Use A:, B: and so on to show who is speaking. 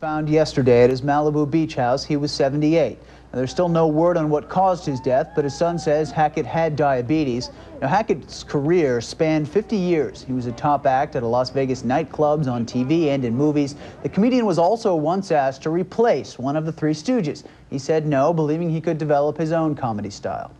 A: Found yesterday at his Malibu beach house, he was 78. Now, there's still no word on what caused his death, but his son says Hackett had diabetes. Now, Hackett's career spanned 50 years. He was a top act at a Las Vegas nightclubs, on TV, and in movies. The comedian was also once asked to replace one of the Three Stooges. He said no, believing he could develop his own comedy style.